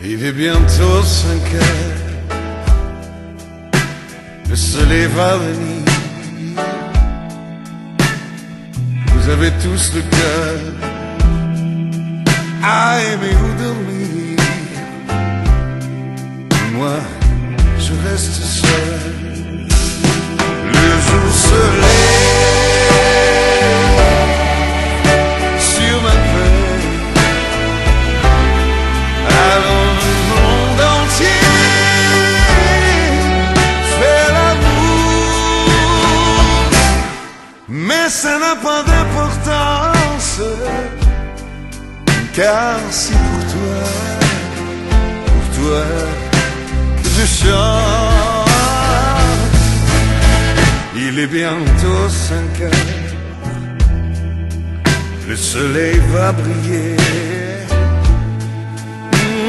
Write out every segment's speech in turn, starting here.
Il est bientôt 5 heures. Le soleil va venir. Vous avez tous le cœur à aimer vous dormir. Moi, je reste seul. Mais ça n'a pas d'importance. Car c'est pour toi, pour toi que je chante. Il est bientôt 5 heures. Le soleil va briller.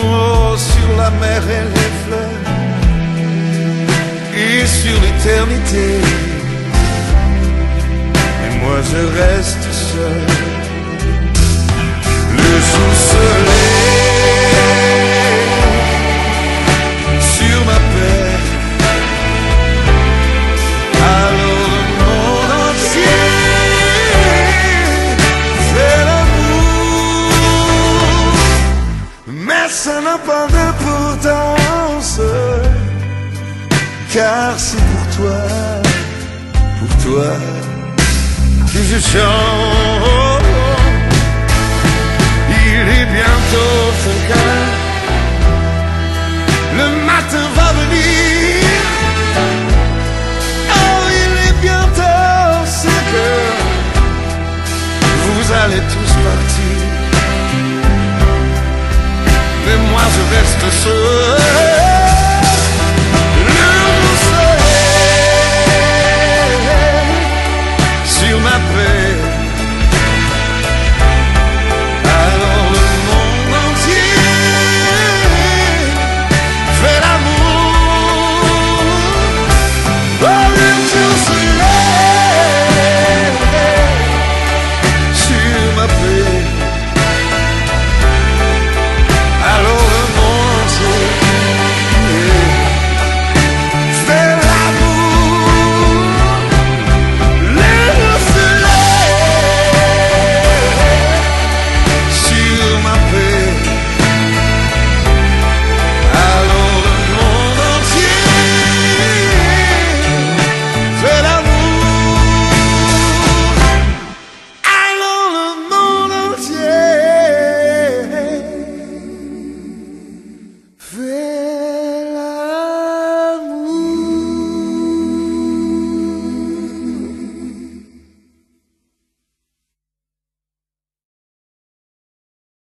Oh, sur la mer et les fleurs. Et sur l'éternité. Je reste seul. Le lève sur ma paix. Alors le monde entier fait l'amour. Mais ça n'a pas d'importance. Car c'est pour toi, pour toi que je chante. Il est bientôt 5 heures. Le matin va venir. Oh, il est bientôt 5 heures. Vous allez tous partir. Mais moi je reste seul. Very